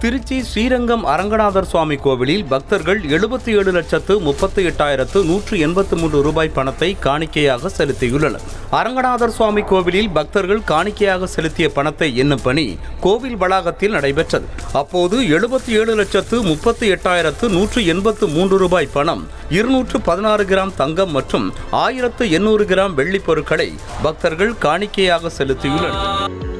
திருச்சி ஸ்ரீரங்கம் அரங்கநாதர் சுவாமி கோவிலில் பக்தர்கள் எழுபத்தி ஏழு லட்சத்து முப்பத்தி எட்டாயிரத்து நூற்று எண்பத்து மூன்று ரூபாய் பணத்தை காணிக்கையாக செலுத்தியுள்ளனர். அரங்கநாதர் சுவாமி கோவிலில் பக்தர்கள் காணிக்கையாக செலுத்திய பணத்தை எண்ணும் பணி கோவில் வளாகத்தில் நடைபெற்றது. அப்போது எழுபத்தி ஏழு லட்சத்து முப்பத்தி எட்டாயிரத்து நூற்று எண்பத்து மூன்று ரூபாய் பணம் இருநூற்று பதினாறு கிராம் தங்கம் மற்றும் ஆயிரத்து எண்ணூறு கிராம் வெள்ளிப் பொருட்களை பக்தர்கள் காணிக்கையாக செலுத்தியுள்ளனர்.